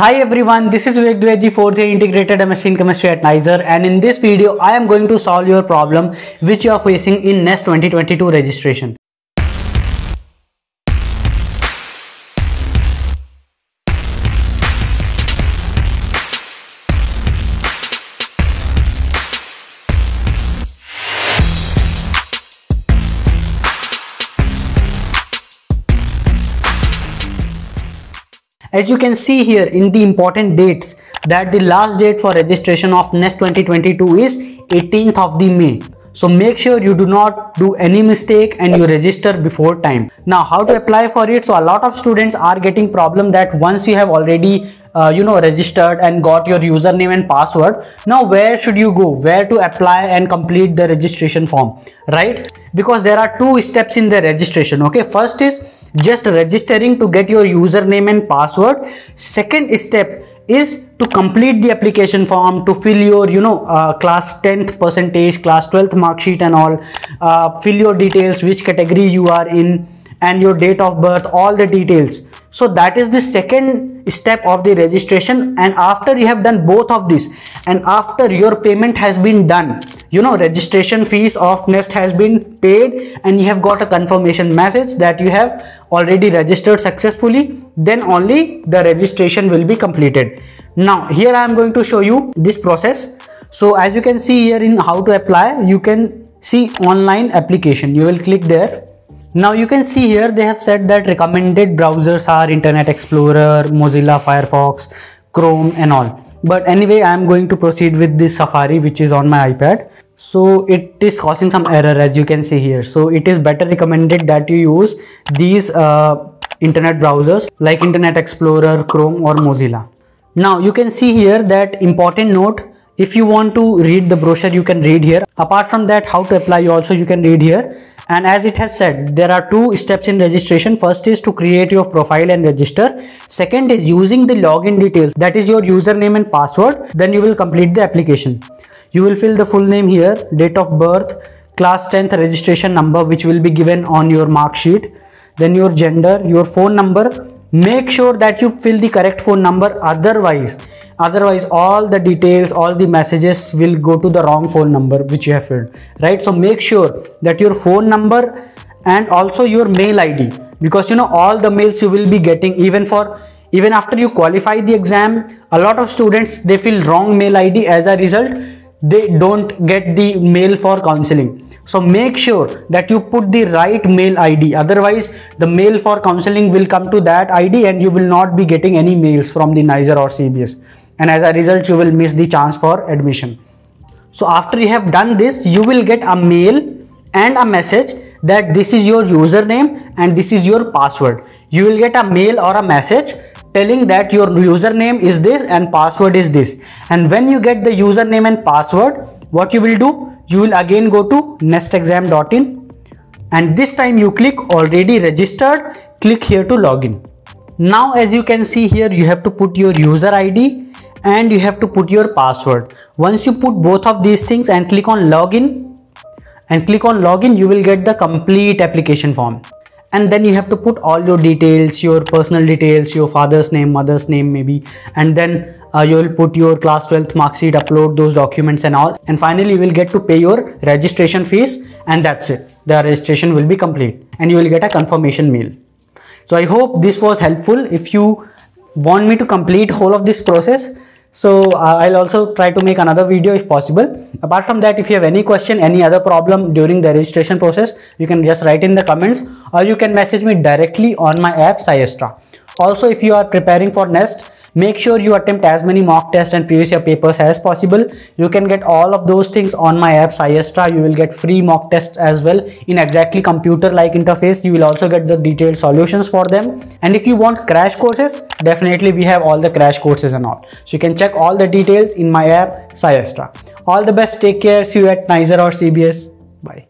Hi everyone, this is Vivek Dwivedi, 4th year integrated MSc in chemistry at NISER and in this video I am going to solve your problem which you are facing in NEST 2022 registration. As you can see here in the important dates that the last date for registration of NEST 2022 is 18th of the May. So make sure you do not do any mistake and you register before time. Now how to apply for it? So a lot of students are getting problem that once you have already uh, you know registered and got your username and password now where should you go where to apply and complete the registration form right because there are two steps in the registration okay first is just registering to get your username and password. Second step is to complete the application form to fill your you know uh, class 10th percentage class 12th mark sheet and all. Uh, fill your details which category you are in and your date of birth all the details. So that is the second step of the registration. And after you have done both of this and after your payment has been done you know registration fees of nest has been paid and you have got a confirmation message that you have already registered successfully then only the registration will be completed. Now here i am going to show you this process. So as you can see here in how to apply you can see online application. You will click there. Now you can see here they have said that recommended browsers are internet explorer mozilla firefox chrome and all but anyway i am going to proceed with this safari which is on my ipad. So it is causing some error as you can see here. So it is better recommended that you use these uh, internet browsers like internet explorer chrome or mozilla. Now you can see here that important note if you want to read the brochure you can read here. Apart from that how to apply also you can read here. And as it has said there are two steps in registration. First is to create your profile and register. Second is using the login details that is your username and password. Then you will complete the application. You will fill the full name here date of birth class 10th registration number which will be given on your mark sheet. Then your gender your phone number make sure that you fill the correct phone number otherwise otherwise all the details all the messages will go to the wrong phone number which you have filled right? So make sure that your phone number and also your mail id because you know all the mails you will be getting even for even after you qualify the exam a lot of students they fill wrong mail id as a result they don't get the mail for counseling so make sure that you put the right mail id otherwise the mail for counseling will come to that id and you will not be getting any mails from the NISER or CEBS and as a result you will miss the chance for admission. So after you have done this you will get a mail and a message that this is your username and this is your password. You will get a mail or a message telling that your username is this and password is this and when you get the username and password what you will do you will again go to nestexam.in and this time you click already registered. Click here to login now as you can see here you have to put your user id and you have to put your password. Once you put both of these things and click on login and click on login you will get the complete application form. And then you have to put all your details your personal details your father's name mother's name maybe. And then uh, you will put your class 12th mark sheet upload those documents and all. And finally you will get to pay your registration fees and that's it. The registration will be complete and you will get a confirmation mail. So i hope this was helpful. If you want me to complete whole of this process so uh, i'll also try to make another video if possible. Apart from that if you have any question any other problem during the registration process you can just write in the comments or you can message me directly on my app SciAstra also if you are preparing for nest Make sure you attempt as many mock tests and previous year papers as possible. You can get all of those things on my app SciAstra. You will get free mock tests as well in exactly computer like interface. You will also get the detailed solutions for them. And if you want crash courses, definitely we have all the crash courses and all. So you can check all the details in my app SciAstra. All the best. Take care. See you at NISER or CEBS. Bye.